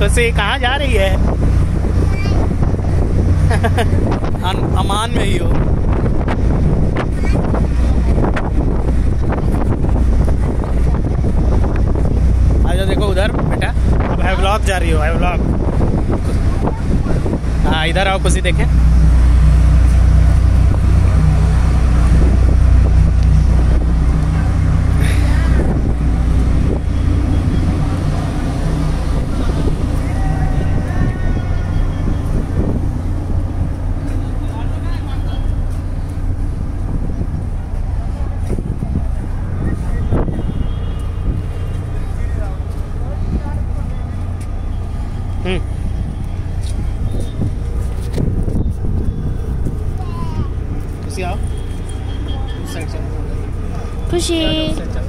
खुशी कहाँ जा रही है? अमान में ही हो। आजा देखो उधर बेटा। अब है ब्लॉग जा रही हो है ब्लॉग हाँ इधर आओ खुशी देखें। खुशी आओ उस